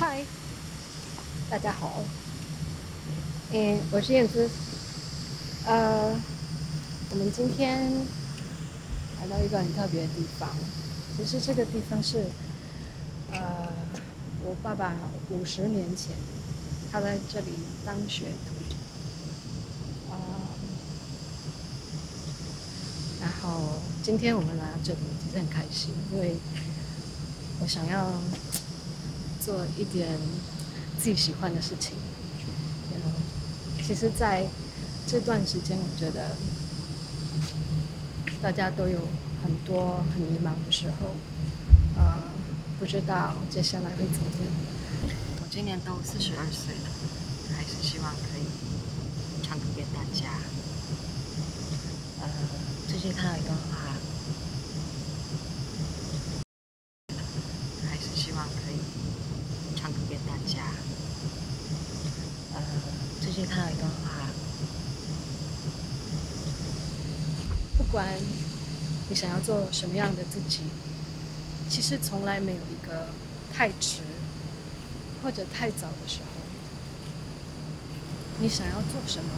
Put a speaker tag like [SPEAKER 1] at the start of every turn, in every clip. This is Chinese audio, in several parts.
[SPEAKER 1] 嗨，大家好。嗯，我是燕姿。呃，我们今天来到一个很特别的地方。其实这个地方是，呃，我爸爸五十年前他在这里当学徒。啊，然后今天我们来到这里，其实很开心，因为我想要。做一点自己喜欢的事情。其实，在这段时间，我觉得大家都有很多很迷茫的时候，呃，不知道接下来会怎么样。
[SPEAKER 2] 我今年都四十二岁了，还是希望可以唱歌给大家。呃，最近看到一段话。看到一段话，
[SPEAKER 1] 不管你想做什么样的自己，其实从来没有一个太迟或者太早的时候。你想要做什么，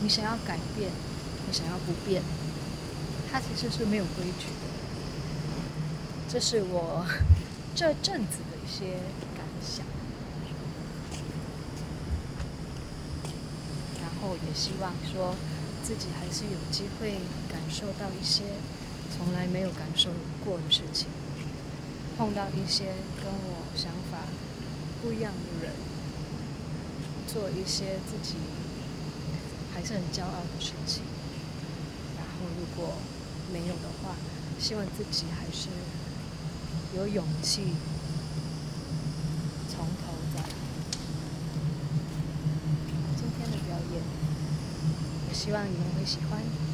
[SPEAKER 1] 你想要改变，你想要不变，它其实是没有规矩的。这是我 这阵子的一些感想。然后也希望说自己还是有机会感受到一些从来没有感受过的事情，碰到一些跟我想法不一样的人，做一些自己还是很骄傲的事情。然后如果没有的话，希望自己还是有勇气
[SPEAKER 3] 从头再来。今天的表演，我。希望你们会喜欢。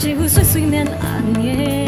[SPEAKER 3] 지우쓸 수 있는 안개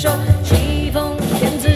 [SPEAKER 3] 手棋逢
[SPEAKER 1] 天子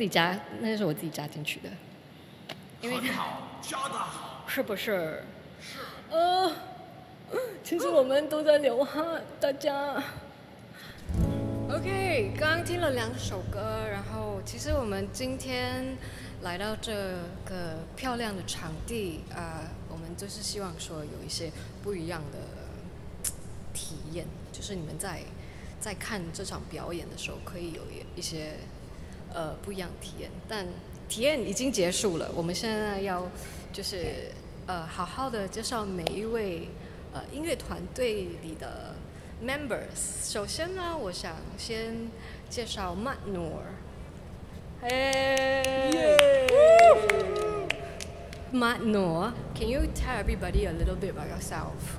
[SPEAKER 1] 自己加，那是我自己加进去的，因为
[SPEAKER 4] 很好，加的好。
[SPEAKER 1] 是不是？是。呃，其实我们都在流汗，大家。OK，刚刚听了两首歌，然后其实我们今天来到这个漂亮的场地，啊、我们就是希望说有一些不一样的体验，就是你们在在看这场表演的时候，可以有一一些呃不一样的体验。但体验已经结束了，我们现在要就是呃好好的介绍每一位呃音乐团队里的 members。首先呢，我想先介绍 Matt Noor。Hey! Matt Noor, can you tell everybody a little bit about yourself?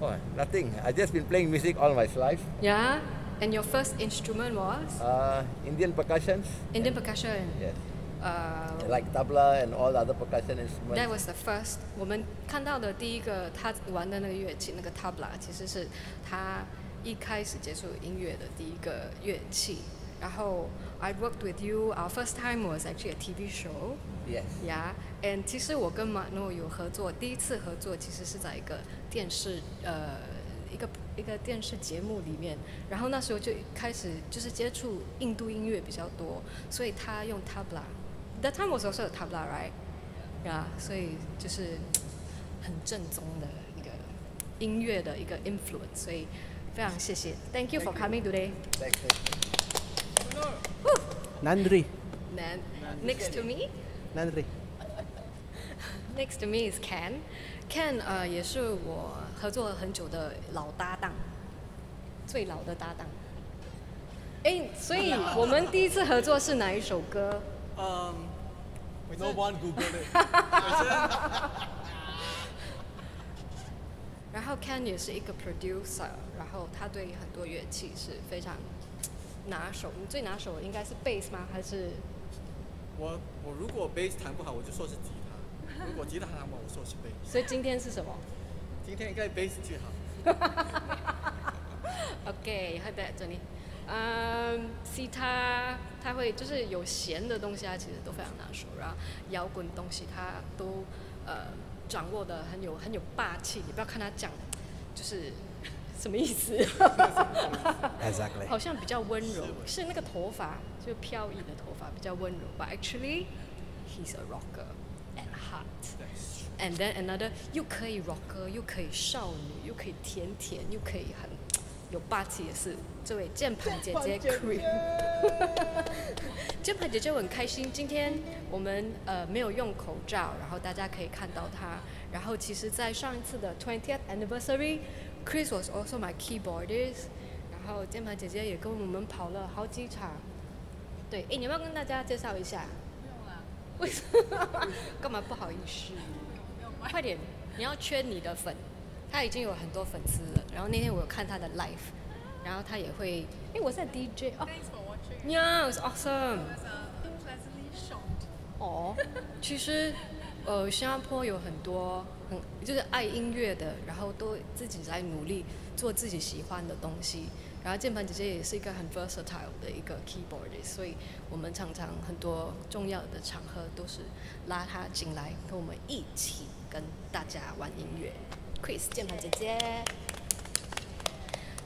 [SPEAKER 5] Oh, nothing. I just been playing music all my life.
[SPEAKER 1] Yeah? And your first instrument was?
[SPEAKER 5] Uh, Indian percussions.
[SPEAKER 1] Indian percussion.
[SPEAKER 5] Yes.
[SPEAKER 1] Uh,
[SPEAKER 5] Like tabla and all other percussion instruments.
[SPEAKER 1] That was the first. 我们看到的第一个他玩的那个乐器，那个 tabla，其实是他一开始接触音乐的第一个乐器。然后 I worked with you. Our first time was actually a TV show.
[SPEAKER 5] Yes.
[SPEAKER 1] Yeah. And 其实我跟马诺有合作，第一次合作其实是在一个电视呃 一个一个电视节目里面，然后那时候就开始就是接触印度音乐比较多，所以他用 tabla。That time was also a tabla, right? Yeah. 所以就是很正宗的一个音乐的一个 influence，所以非常谢谢。Thank you for coming today.
[SPEAKER 5] Thanks.
[SPEAKER 6] Nandri.
[SPEAKER 1] Then next to me.
[SPEAKER 6] Nandri.
[SPEAKER 1] Next to me is Ken. Ken 呃也是我合作了很久的老搭档，最老的搭档。哎，所以 我们第一次合作是哪一首歌
[SPEAKER 4] ？Um, no one Googled it.
[SPEAKER 1] 然后 Ken 也是一个 producer，然后他对很多乐器是非常拿手。你最拿手的应该是 bass 吗？还是
[SPEAKER 4] 我我如果 bass 弹不好，我就说是吉他；如果吉他弹不好，我说是 bass。
[SPEAKER 1] 所以今天是什么
[SPEAKER 4] 今天应该 bass 最好。
[SPEAKER 1] ？OK，heard that，这里。嗯，吉他他会就是有弦的东西，他其实都非常拿手。然后摇滚东西他都呃掌握的很有很有霸气。你不要看他讲，就是 什么意思
[SPEAKER 6] ？Exactly.
[SPEAKER 1] 好像比较温柔，是那个头发就飘逸的头发比较温柔，but actually he's a rocker at heart. And then another 又可以 rocker，又可以少女，又可以甜甜，又可以很有霸气也是这位键盘姐姐 Cream。键盘姐姐我很开心，今天我们呃没有用口罩，然后大家可以看到她。然后其实，在上一次的 20th anniversary，Chris was also my keyboardist。然后键盘姐姐也跟我们跑了好几场。对，哎，你要不要跟大家介绍一下？不用啊。为什么？干嘛不好意思？快点，你要圈你的粉。他已经有很多粉丝了。然后那天我有看他的 live，然后他也会，哎，我在 DJ 哦。
[SPEAKER 7] Thanks for watching.
[SPEAKER 1] Yeah, it's awesome.
[SPEAKER 7] I was uh, pleasantly shocked.
[SPEAKER 1] 哦，其实呃，新加坡有很多很就是爱音乐的，然后都自己在努力做自己喜欢的东西。然后键盘姐姐也是一个很 versatile 的一个 keyboardist，所以我们常常很多重要的场合都是拉她进来，跟我们一起跟大家玩音乐。Chris 键盘姐姐，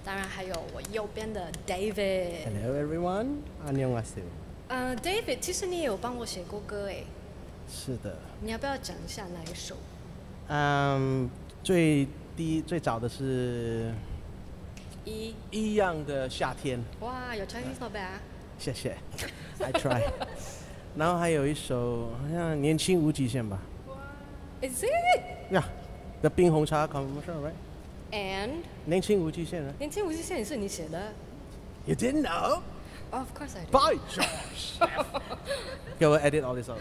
[SPEAKER 1] 当然还有我右边的 David。
[SPEAKER 6] Hello everyone. 안녕하세요.
[SPEAKER 1] 呃，David，其实你也有帮我写过歌诶，
[SPEAKER 6] 是的，
[SPEAKER 1] 你要不要讲一下哪一首？
[SPEAKER 6] 嗯，最第一最早的是
[SPEAKER 1] 一
[SPEAKER 6] 一样的夏天，
[SPEAKER 1] 哇，有 Chinese not bad 啊。
[SPEAKER 6] 谢谢，I try。然后还有一首好像年轻无极限吧
[SPEAKER 1] Is it?
[SPEAKER 6] 呀的冰红茶 commercial right？
[SPEAKER 1] And
[SPEAKER 6] 年轻无极限，right？
[SPEAKER 1] 年轻无极限也是你写的
[SPEAKER 6] You didn't know?
[SPEAKER 1] Of course I do.
[SPEAKER 6] By George! Okay, we'll edit all this out.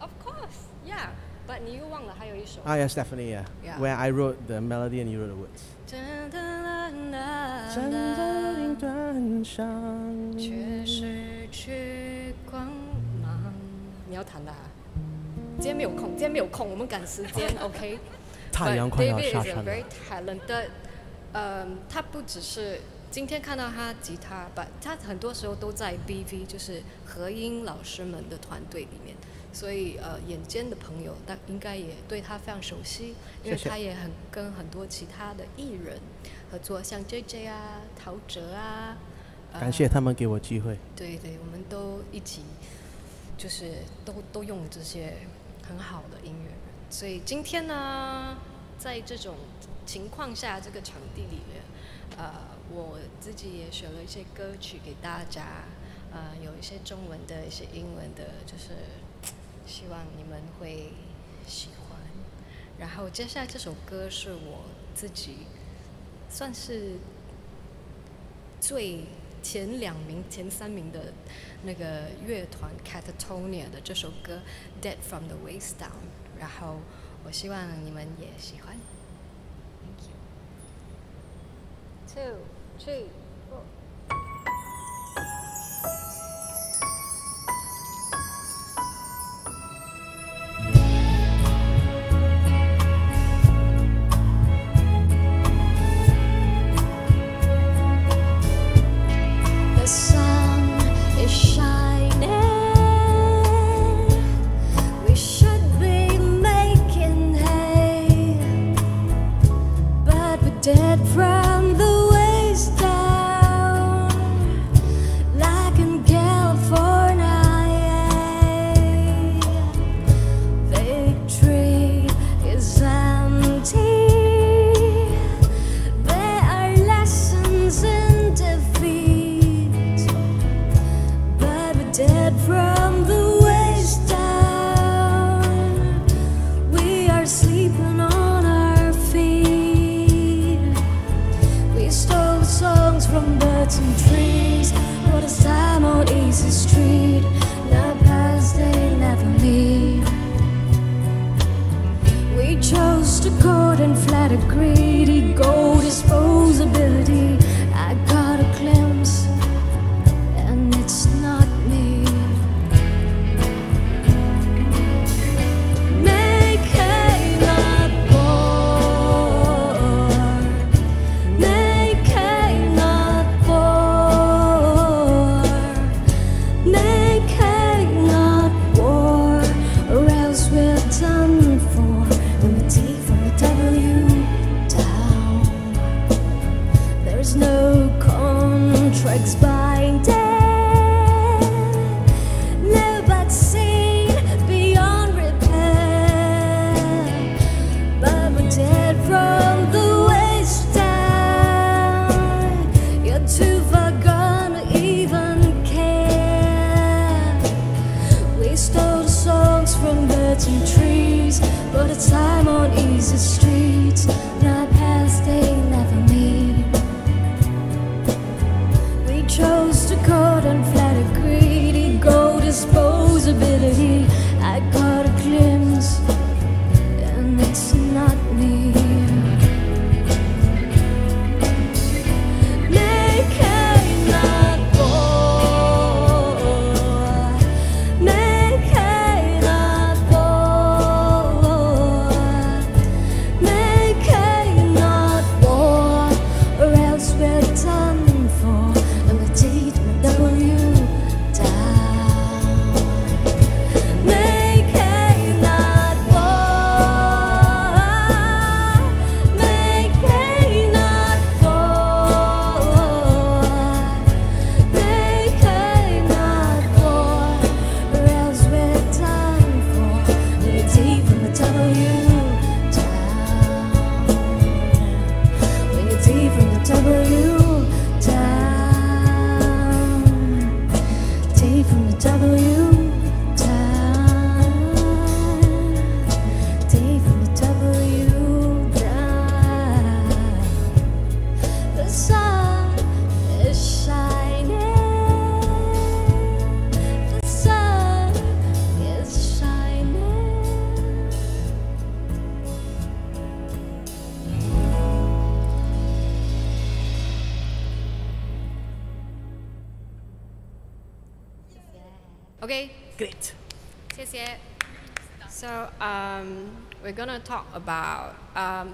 [SPEAKER 1] Of course, yeah. But 你又忘了还有一首。
[SPEAKER 6] Ah, yeah, Stephanie, yeah.
[SPEAKER 1] Yeah.
[SPEAKER 6] Where I wrote the melody and you wrote the words.
[SPEAKER 1] 噔噔噔噔
[SPEAKER 6] 站在林端上，
[SPEAKER 1] 却失去光芒。你要弹的、啊？ 今天没有空，今天没有空，我们赶时间，OK？
[SPEAKER 6] 太阳快要下
[SPEAKER 1] David is a
[SPEAKER 6] 山了
[SPEAKER 1] very。talented，嗯，他不只是今天看到他吉他，把他很多时候都在 BV，就是和音老师们的团队里面，所以呃，眼尖的朋友但应该也对他非常熟悉，因为他也很跟很多其他的艺人合作，像 JJ 啊、陶喆啊。呃
[SPEAKER 6] 感谢他们给我机会。
[SPEAKER 1] 对对，我们都一起，就是都都用这些很好的音乐人，所以今天呢，在这种情况下，这个场地里面，呃，我自己也选了一些歌曲给大家，呃，有一些中文的，一些英文的，就是希望你们会喜欢。然后接下来这首歌是我自己算是最前两名、前三名的那个乐团 Catatonia 的这首歌《Dead from the Waist Down》，然后我希望你们也喜欢。Thank you. Two, three,
[SPEAKER 3] go disposability.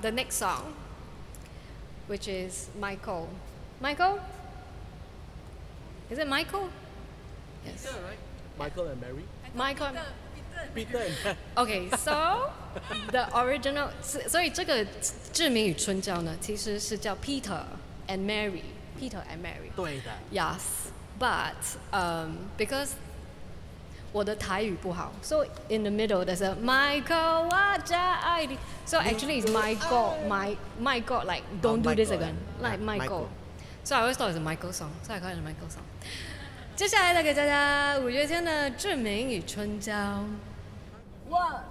[SPEAKER 3] the
[SPEAKER 1] next song, which is Michael. Michael, Is it Michael? Yes.
[SPEAKER 6] Michael and Mary.
[SPEAKER 1] Michael.
[SPEAKER 6] Peter and
[SPEAKER 1] Okay, so the original，所所以这个志明与春娇呢，其实是叫 Peter and Mary，Peter and Mary。
[SPEAKER 6] 对的。
[SPEAKER 1] Yes, but um, because 我的台语不好，so in the middle there's a Michael 我加爱你，so actually it's my God, my my God, like don't do this again, like my
[SPEAKER 6] Michael.
[SPEAKER 1] God. So I always thought it's a Michael song, so I call it a Michael song. 接下来带给大家五月天的《志明与春娇》。One,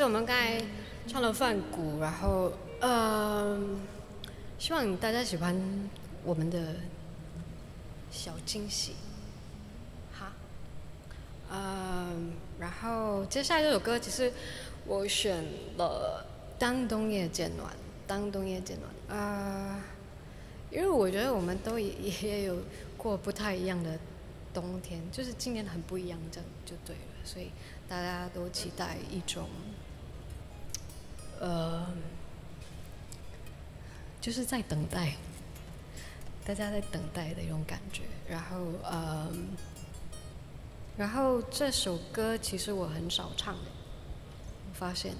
[SPEAKER 3] 是我
[SPEAKER 1] 们刚才唱了梵谷，然后嗯，希望大家喜欢我们的小惊喜，好，嗯，然后接下来这首歌其实我选了《当冬夜渐暖》，当冬夜渐暖，啊、因为我觉得我们都也也有过不太一样的冬天，就是今年很不一样，这样就对了，所以大家都期待一种，呃，就是在等待，大家在等待的一种感觉。然后，呃，然后这首歌其实我很少唱的，我发现，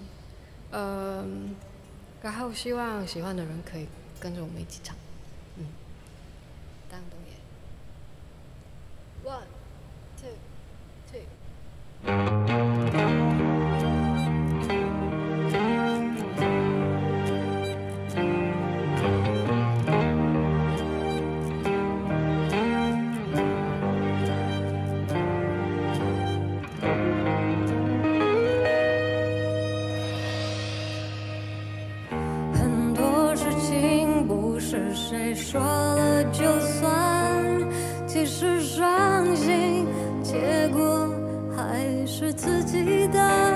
[SPEAKER 1] 嗯、然后希望喜欢的人可以跟着我们一起唱，嗯，当东野，one two two。
[SPEAKER 3] 谁说了就算，即使伤心，结果还是自己的。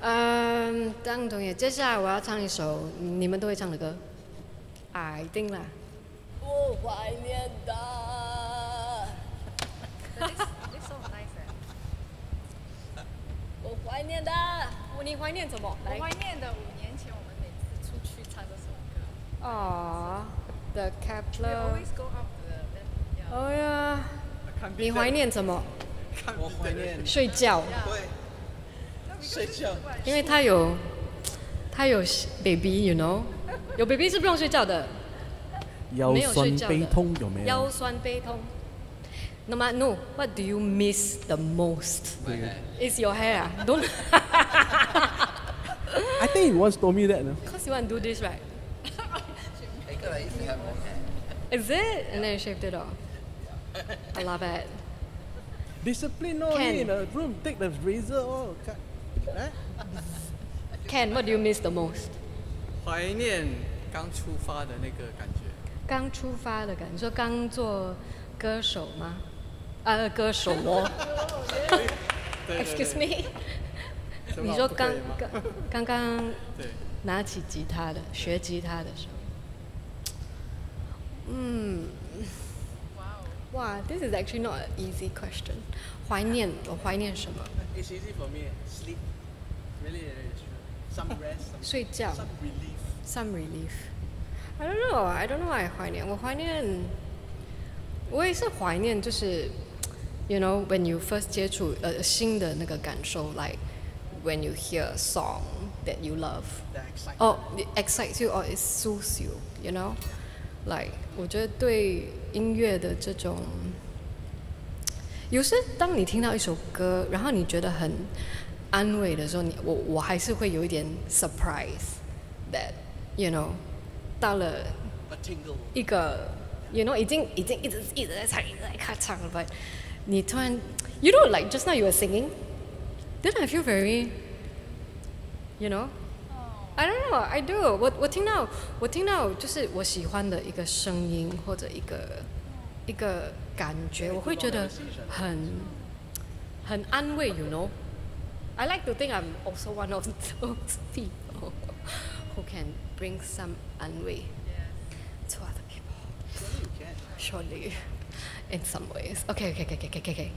[SPEAKER 1] 嗯，张同学，接下来我要唱一首你们都会唱的歌，啊，一定啦。我怀念的。
[SPEAKER 7] This song nice
[SPEAKER 1] 怀念的，你怀念什么？
[SPEAKER 7] 我
[SPEAKER 1] 来，
[SPEAKER 7] 怀念的五年前我们每次出去唱这首歌。
[SPEAKER 1] 哦，The Kepler。
[SPEAKER 7] always go out to the then yeah.
[SPEAKER 1] 哦呀，你怀念什么？
[SPEAKER 8] 我怀念
[SPEAKER 1] 睡觉，
[SPEAKER 8] 对睡觉。
[SPEAKER 1] 因为他有他有 baby，you know，有 baby 是不用睡觉的。
[SPEAKER 8] 腰
[SPEAKER 1] 没有睡
[SPEAKER 8] 酸
[SPEAKER 1] 觉的
[SPEAKER 8] 背痛有没
[SPEAKER 1] 腰
[SPEAKER 8] 有？
[SPEAKER 1] 酸背痛。那么，No，what do you miss the most? Is your hair? Don't.
[SPEAKER 8] I think he once told me that. No?
[SPEAKER 1] Cause you want to do this, right? Is it? And then you shaved it off. I love it.
[SPEAKER 8] Discipline no
[SPEAKER 1] Can.
[SPEAKER 8] in a room. Take the razor all. cut.
[SPEAKER 1] Ken, what do you miss the most?
[SPEAKER 4] 怀念刚出发的那个感觉。
[SPEAKER 1] 刚出发的感觉，你说刚做歌手吗？呃，歌手哦。Excuse
[SPEAKER 4] 对
[SPEAKER 1] me。你说刚刚刚刚，拿起吉他的，学吉他的时候，嗯，哇，this is actually not an easy question。怀念，我怀念什么
[SPEAKER 8] ？It's easy for me, sleep. Really, some rest.
[SPEAKER 1] 睡觉。
[SPEAKER 8] Some relief.
[SPEAKER 1] Some relief. I don't know. I don't know. I 怀念，我怀念，我也是怀念，就是。You know, when you first 接触呃新的那个感受，like when you hear a song that you love, oh, it excites you or it soothes you, you know, like 有时当你听到一首歌，然后你觉得很安慰的时候，你我我还是会有一点 surprise that you know 到了一个，you know 已经已经一直一直在唱一直在看唱了，but 你突然，you know like just now you were singing, then I feel very, you know. I don't know, I do 我。我听到，我听到就是我喜欢的一个声音或者一个一个感觉，我会觉得很很安慰，you know。I like to think I'm also one of those people who can bring some 安慰 to other people. Surely, in some ways. Okay, okay, okay, okay, okay, okay.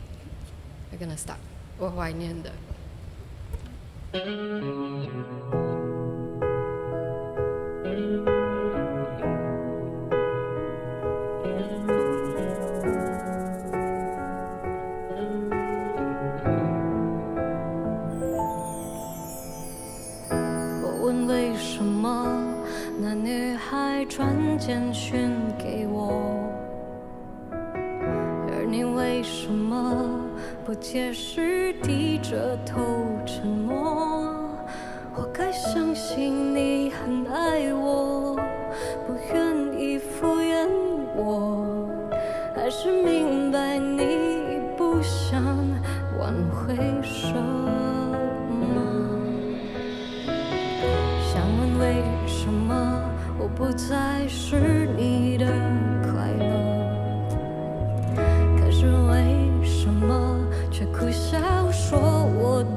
[SPEAKER 1] We're gonna start. 我怀念的。 不解释，低着头沉默？我该相信你很爱我，不愿意敷衍我，还是明白你不想挽回什么？想问为什么我不再是你的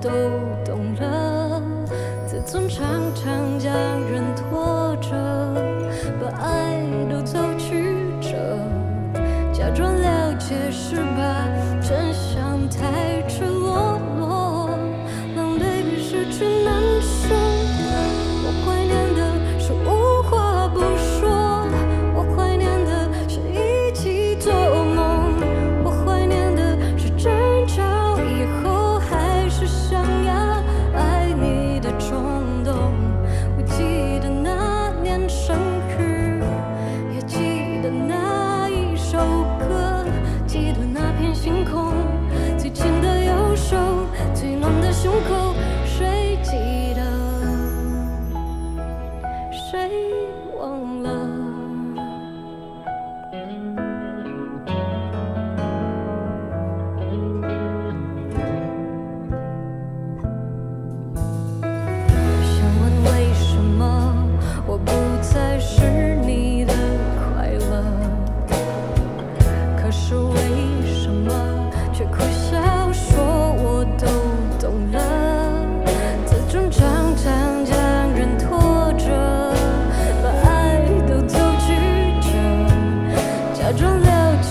[SPEAKER 1] 都懂了？自尊常常将人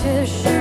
[SPEAKER 1] 也是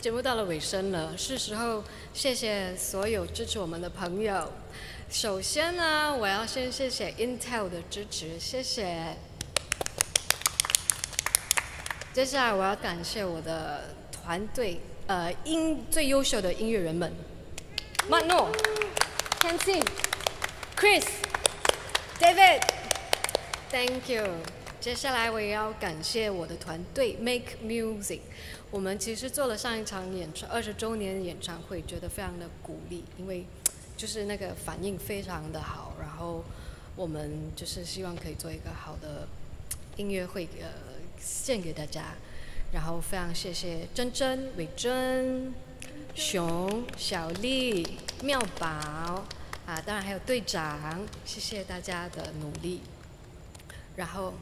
[SPEAKER 1] 节目到了尾声了，是时候谢谢所有支持我们的朋友。首先呢，我要先谢谢 Intel 的支持，谢谢。接下来我要感谢我的团队，呃，音最优秀的音乐人们，曼诺、天信、Chris、David。Thank you。接下来我也要感谢我的团队 Make Music。我们其实做了上一场演唱二十周年演唱会，觉得非常的鼓励，因为就是那个反应非常的好，然后我们就是希望可以做一个好的音乐会，呃，献给大家。然后非常谢谢珍珍、伟珍、熊、小丽、妙宝啊，当然还有队长，谢谢大家的努力。然后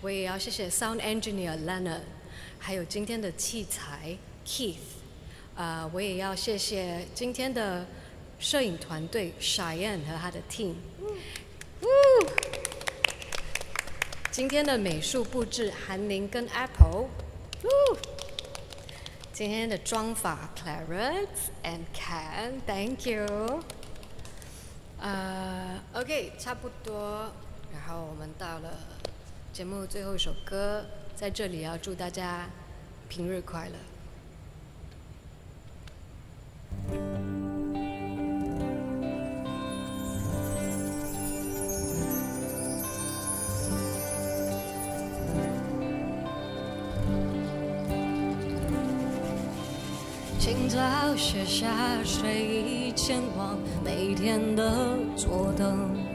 [SPEAKER 1] 我也要谢谢 Sound Engineer Leonard，还有今天的器材 Keith，啊、我也要谢谢今天的摄影团队 Cheyenne 和他的 team。呜今天的美术布置韩宁跟 Apple。呜今天的妆法 Clarence and Ken，Thank you。呃，OK，差不多。然后我们到了节目最后一首歌，在这里要祝大家平日快乐。
[SPEAKER 3] 清早卸下睡衣，前往每天的左等。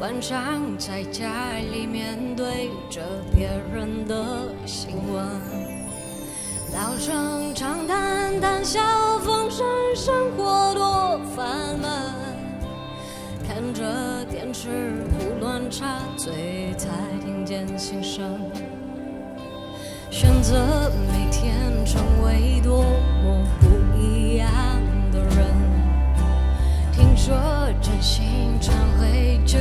[SPEAKER 3] 晚上在家里面对着别人的新闻，老生常谈谈笑风生，生活多烦闷。看着电视胡乱插嘴，才听见心声。选择每天成为多么不一样。说真心忏悔就